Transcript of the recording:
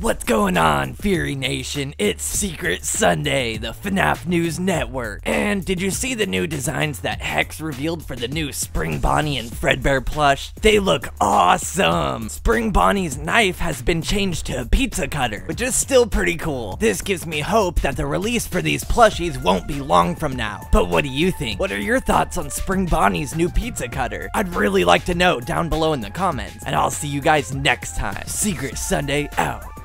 What's going on, Fury Nation? It's Secret Sunday, the FNAF News Network. And did you see the new designs that Hex revealed for the new Spring Bonnie and Fredbear plush? They look awesome! Spring Bonnie's knife has been changed to a pizza cutter, which is still pretty cool. This gives me hope that the release for these plushies won't be long from now. But what do you think? What are your thoughts on Spring Bonnie's new pizza cutter? I'd really like to know down below in the comments. And I'll see you guys next time. Secret Sunday out.